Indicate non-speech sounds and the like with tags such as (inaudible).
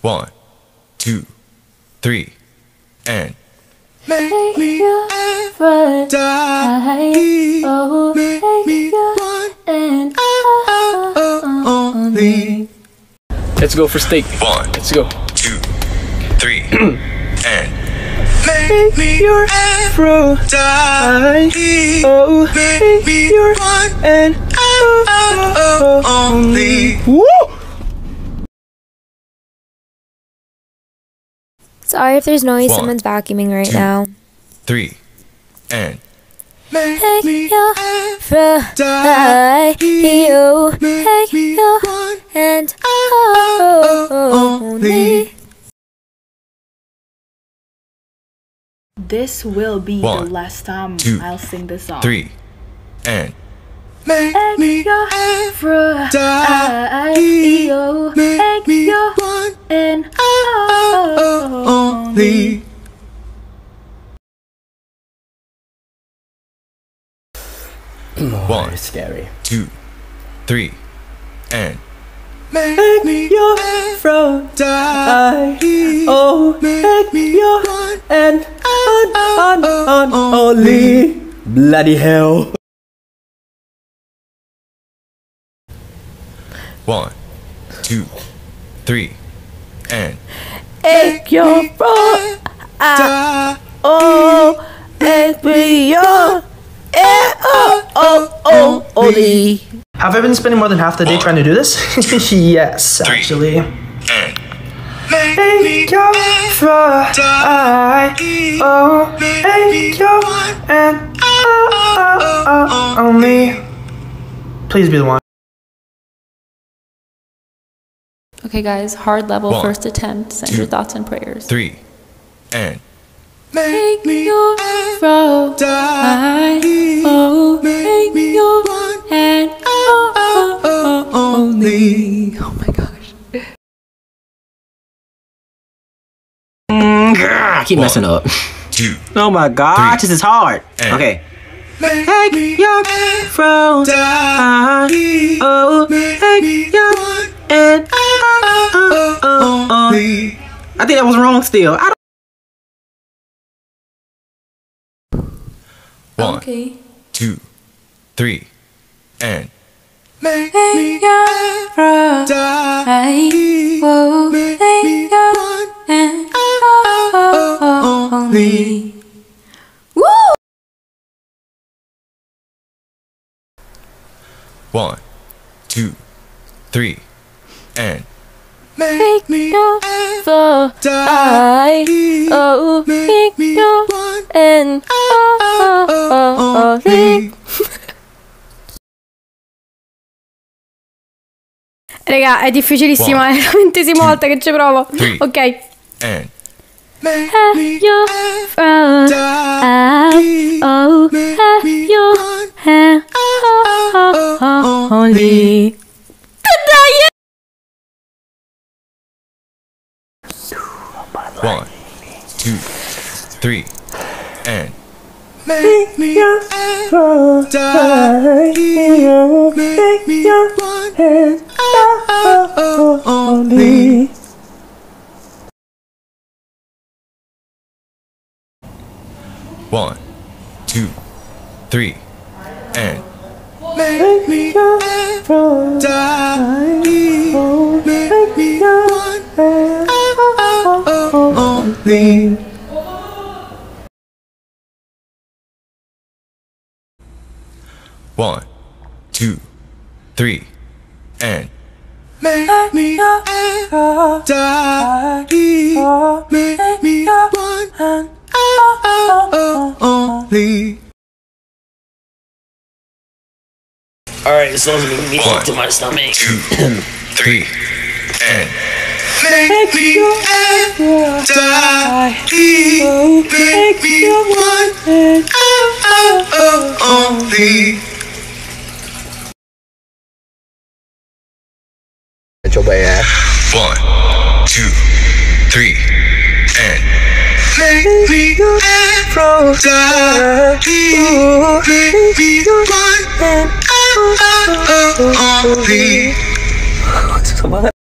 One, two, three, and Make you ever die. Oh, make you and only. Let's go for steak. one, Let's go. two, three, (clears throat) and Make me your afro die. Oh, make me your one and only. Woo! Sorry if there's noise, One, someone's vacuuming right two, now. three, and Make you fly, you make you and ah, ah, oh, ah, only. This will be One, the last time two, I'll sing this song. three, and Make me your fly, you one, Scary. two, three, and Make me your Aphrodite. Oh, make me your and oh, oh, oh, only. Bloody hell. one, two, three, and Make your front eye. Ah, oh, make me your oh, oh, oh, only. Have I been spending more than half the day trying to do this? (laughs) yes, Three. actually. and Make your fly. Oh, make your and only. Please be the one. Okay, guys, hard level One, first attempt. Send two, your thoughts and prayers. three, and Make me your fro die. Oh, make me your and only. Oh my gosh. I keep messing up. two, Oh my gosh, Three. this is hard. Okay. Make your fro die. Oh, make your and ah, ah, ah, only. I think that was wrong still. I don't one, Okay. two, three, and Make your fro die. Oh, make your and only. Woo! one, two, three, and Make me your fly, oh, make me your oh, and only. Raga, è difficilissima, One, è la (laughs) ventesima volta che ci provo. three. Ok. and Have your fly, oh, your hand only. Dai! one, two, three, and Make me your fro die. Oh, make me your and only. one, two, three, and Make me your fro die. Make me your and only. One, two, three, and Make me your fro die. Make me your and only. Alright, this song's making me One, to my stomach. two, three, and Make me your fro die. Oh, make me your and only. One, two, three, and Make me your fro die. Oh, make me your and only.